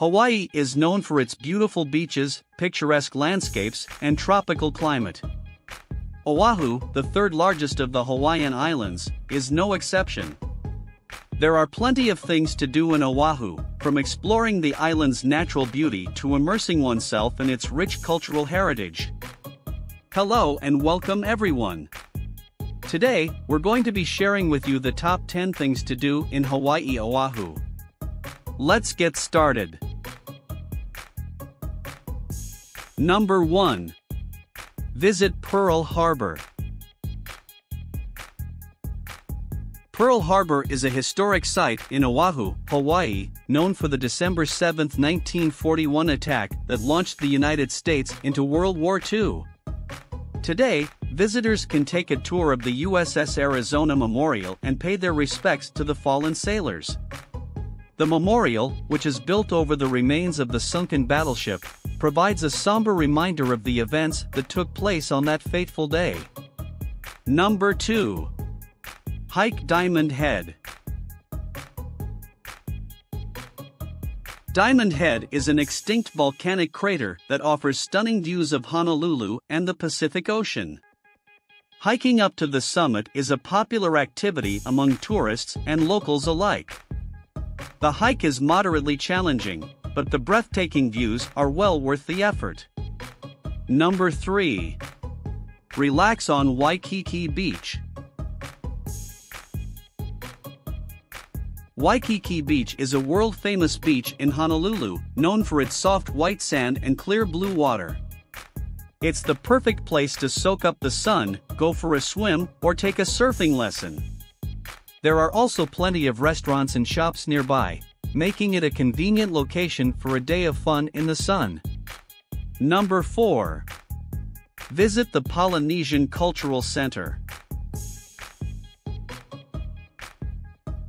Hawaii is known for its beautiful beaches, picturesque landscapes, and tropical climate. Oahu, the third largest of the Hawaiian Islands, is no exception. There are plenty of things to do in Oahu, from exploring the island's natural beauty to immersing oneself in its rich cultural heritage. Hello and welcome everyone. Today, we're going to be sharing with you the top 10 things to do in Hawaii Oahu. Let's get started. Number 1. Visit Pearl Harbor. Pearl Harbor is a historic site in Oahu, Hawaii, known for the December 7, 1941 attack that launched the United States into World War II. Today, visitors can take a tour of the USS Arizona Memorial and pay their respects to the fallen sailors. The memorial, which is built over the remains of the sunken battleship, provides a somber reminder of the events that took place on that fateful day. Number 2. Hike Diamond Head. Diamond Head is an extinct volcanic crater that offers stunning views of Honolulu and the Pacific Ocean. Hiking up to the summit is a popular activity among tourists and locals alike. The hike is moderately challenging, but the breathtaking views are well worth the effort. Number 3. Relax on Waikiki Beach. Waikiki Beach is a world famous beach in Honolulu, known for its soft white sand and clear blue water. It's the perfect place to soak up the sun, go for a swim, or take a surfing lesson. There are also plenty of restaurants and shops nearby, making it a convenient location for a day of fun in the sun. Number 4. Visit the Polynesian Cultural Center.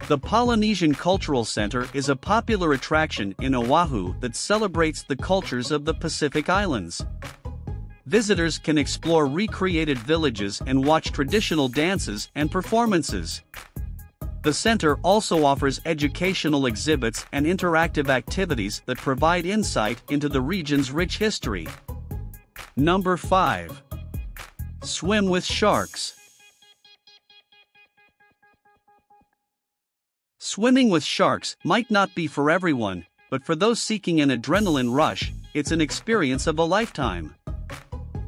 The Polynesian Cultural Center is a popular attraction in Oahu that celebrates the cultures of the Pacific Islands. Visitors can explore recreated villages and watch traditional dances and performances. The center also offers educational exhibits and interactive activities that provide insight into the region's rich history. Number 5. Swim with sharks. Swimming with sharks might not be for everyone, but for those seeking an adrenaline rush, it's an experience of a lifetime.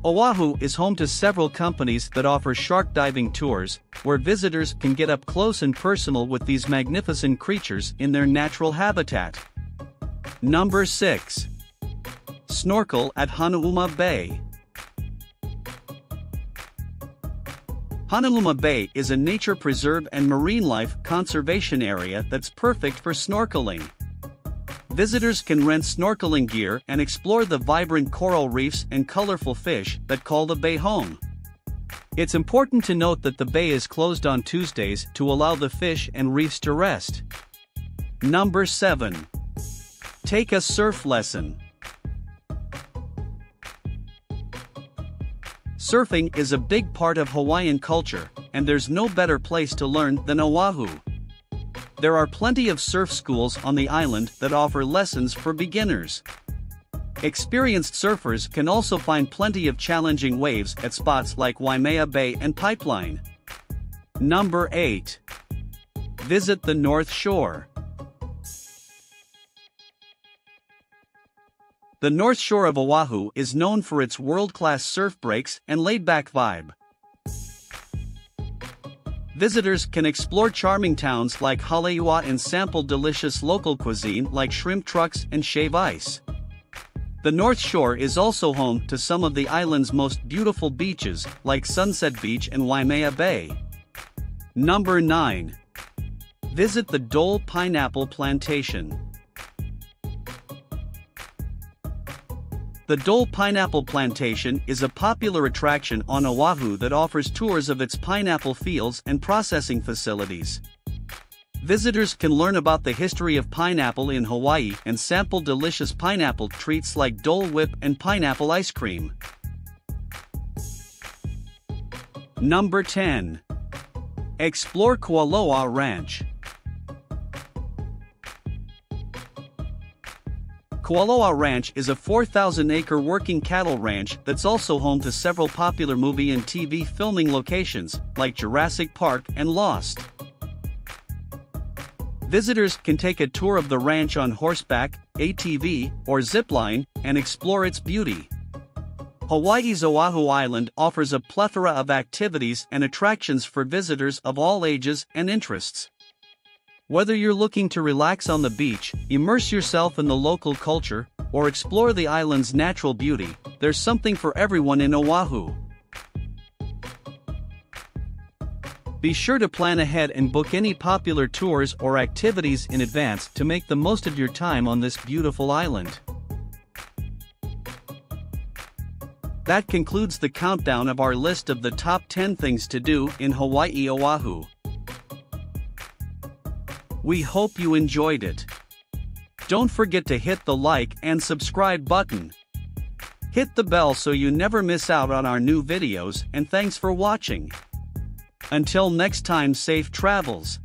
Oahu is home to several companies that offer shark diving tours, where visitors can get up close and personal with these magnificent creatures in their natural habitat. Number 6. Snorkel at Hanauma Bay. Hanauma Bay is a nature preserve and marine life conservation area that's perfect for snorkeling. Visitors can rent snorkeling gear and explore the vibrant coral reefs and colorful fish that call the bay home. It's important to note that the bay is closed on Tuesdays to allow the fish and reefs to rest. Number 7. Take a surf lesson. Surfing is a big part of Hawaiian culture, and there's no better place to learn than Oahu. There are plenty of surf schools on the island that offer lessons for beginners. Experienced surfers can also find plenty of challenging waves at spots like Waimea Bay and Pipeline. Number 8. Visit the North Shore. The North Shore of Oahu is known for its world-class surf breaks and laid-back vibe. Visitors can explore charming towns like Haleiwa and sample delicious local cuisine like shrimp trucks and shave ice. The North Shore is also home to some of the island's most beautiful beaches like Sunset Beach and Waimea Bay. Number 9. Visit the Dole Pineapple Plantation. The Dole Pineapple Plantation is a popular attraction on Oahu that offers tours of its pineapple fields and processing facilities. Visitors can learn about the history of pineapple in Hawaii and sample delicious pineapple treats like Dole Whip and pineapple ice cream. Number 10. Explore Kualoa Ranch. Kualoa Ranch is a 4,000-acre working cattle ranch that's also home to several popular movie and TV filming locations, like Jurassic Park and Lost. Visitors can take a tour of the ranch on horseback, ATV, or zipline, and explore its beauty. Hawaii's Oahu Island offers a plethora of activities and attractions for visitors of all ages and interests. Whether you're looking to relax on the beach, immerse yourself in the local culture, or explore the island's natural beauty, there's something for everyone in Oahu. Be sure to plan ahead and book any popular tours or activities in advance to make the most of your time on this beautiful island. That concludes the countdown of our list of the top 10 things to do in Hawaii Oahu. We hope you enjoyed it. Don't forget to hit the like and subscribe button. Hit the bell so you never miss out on our new videos and thanks for watching. Until next time safe travels.